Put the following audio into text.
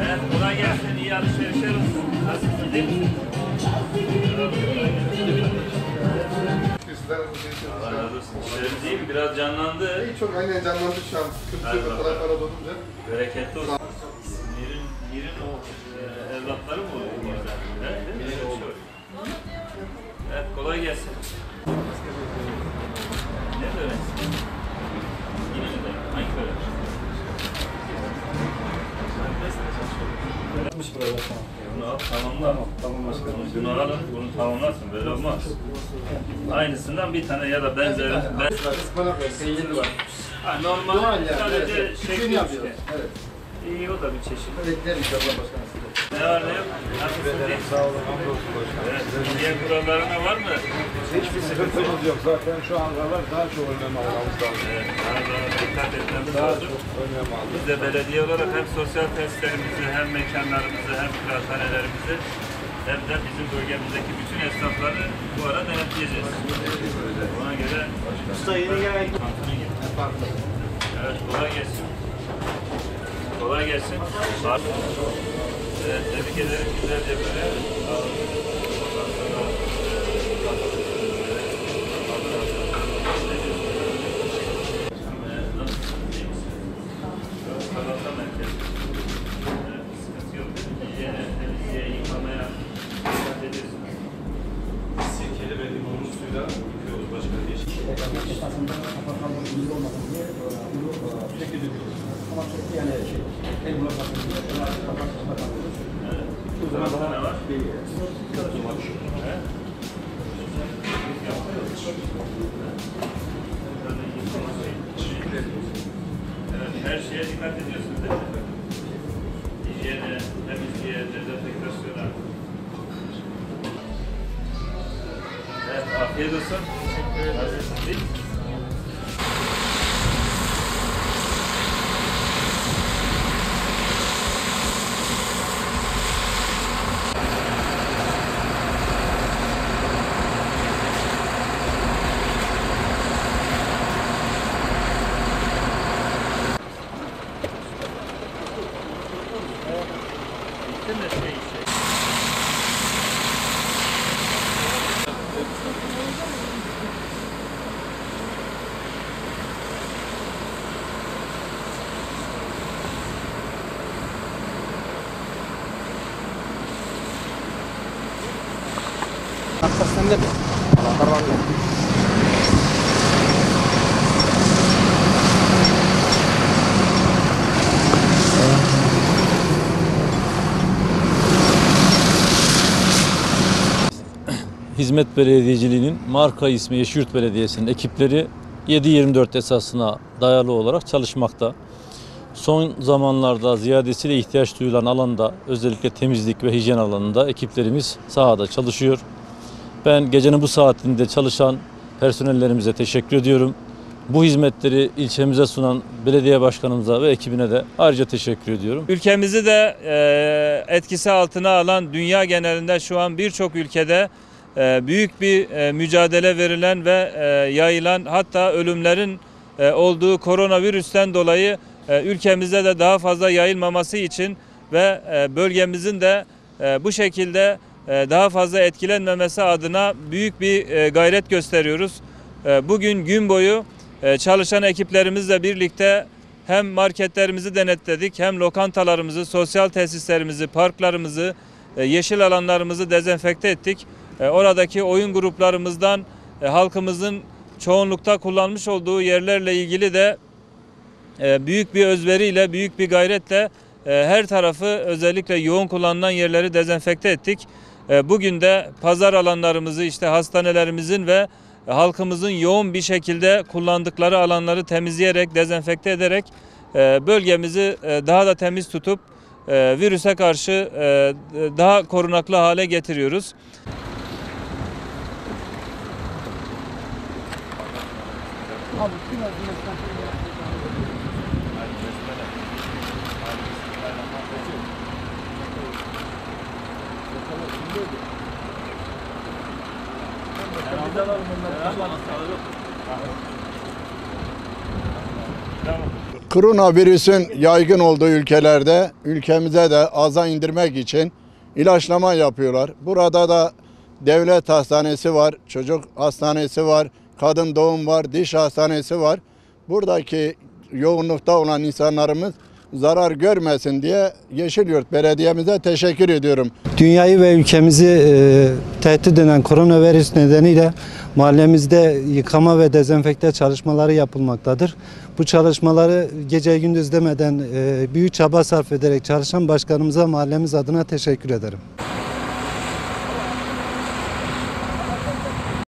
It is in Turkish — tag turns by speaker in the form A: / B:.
A: Evet, kolay gelsin. İyi alışverişler olsun.
B: Bu değişim.
A: Allah razı olsun. İşlerimiz iyi mi? Biraz canlandı.
B: İyi çok aynen canlandı şu an. O
A: bakalım.
B: taraflara dolunca.
A: Bereketli olsun. Mirin, Mirin o e, evlatları mı oluyor? Mir'den? Evet, değil mi? Öyle bir şey var. Evet, kolay gelsin. Ne öğrencisin? Yine mi de? Hangi öğrenci? Bunu al, tamamla. Tamam başkanım. Bunu alalım, bunu tamamlarsın. Böyle olmaz. Aynısından bir tane ya da benzeri. Ben...
B: Peyniri var.
A: Ha, normal,
B: yani.
A: sadece
B: Evet. Küçüğünü yapıyoruz. Evet.
A: İyi o da bir çeşit.
B: Bekleriz inşallah başkanım size.
A: Ne var ne yok? Nasılsın? değil?
C: Sağ olun, hamdolsun başkanım.
A: Evet, hijyen kurallarına var mı?
C: Hiçbir sıkıntımız yok. Zaten şu an kadar daha çok önlem almamız lazım.
A: Evet, daha da dikkat etmemiz
C: Daha
A: lazım.
C: çok önlem aldık.
A: Biz de belediye olarak hem sosyal tesislerimizi, hem mekanlarımızı, hem kıraathanelerimizi hem de bizim bölgemizdeki bütün esnafları bu ara denetleyeceğiz. Ona göre Usta yeni gelmek. Evet, kolay gelsin. Kolay gelsin. Sağ Evet, tebrik ederim. Güzelce böyle. E.
D: Sirkeli ve limonlu suyla değişik.
E: esasında apartmanın iyi olmasın diye bunu sürekli döküyoruz. Ama sürekli yani şey, el bulaşmasın diye şunlar kapatmasına kalıyoruz.
A: Evet. Bu tarafta ne var?
E: Bir
A: He? Evet, her şeye dikkat ediyorsunuz Afiyet olsun. Teşekkür ederim.
E: Sende mi?
F: Hizmet Belediyeciliği'nin marka ismi Yeşilyurt Belediyesi'nin ekipleri 7-24 esasına dayalı olarak çalışmakta. Son zamanlarda ziyadesiyle ihtiyaç duyulan alanda özellikle temizlik ve hijyen alanında ekiplerimiz sahada çalışıyor. Ben gecenin bu saatinde çalışan personellerimize teşekkür ediyorum. Bu hizmetleri ilçemize sunan belediye başkanımıza ve ekibine de ayrıca teşekkür ediyorum.
A: Ülkemizi de e, etkisi altına alan dünya genelinde şu an birçok ülkede e, büyük bir e, mücadele verilen ve yayılan hatta ölümlerin olduğu koronavirüsten dolayı ülkemizde de daha fazla yayılmaması için ve e, bölgemizin de bu şekilde daha fazla etkilenmemesi adına büyük bir e, gayret gösteriyoruz. E, Bugün gün boyu e, çalışan ekiplerimizle birlikte hem marketlerimizi denetledik hem lokantalarımızı, sosyal tesislerimizi, parklarımızı, e, yeşil alanlarımızı dezenfekte ettik. Oradaki oyun gruplarımızdan halkımızın çoğunlukta kullanmış olduğu yerlerle ilgili de büyük bir özveriyle, büyük bir gayretle her tarafı özellikle yoğun kullanılan yerleri dezenfekte ettik. E, Bugün de pazar alanlarımızı işte hastanelerimizin ve halkımızın yoğun bir şekilde kullandıkları alanları temizleyerek, dezenfekte ederek e, bölgemizi e, daha da temiz tutup virüse karşı daha korunaklı hale getiriyoruz.
G: Koronavirüsün yaygın olduğu ülkelerde ülkemize de aza indirmek için ilaçlama yapıyorlar. Burada da devlet hastanesi var, çocuk hastanesi var, kadın doğum var, diş hastanesi var. Buradaki yoğunlukta olan insanlarımız zarar görmesin diye Yeşilyurt Belediye'mize teşekkür ediyorum.
H: Dünyayı ve ülkemizi e, tehdit eden koronavirüs nedeniyle mahallemizde yıkama ve dezenfekte çalışmaları yapılmaktadır. Bu çalışmaları gece gündüz demeden e, büyük çaba sarf ederek çalışan başkanımıza mahallemiz adına teşekkür ederim.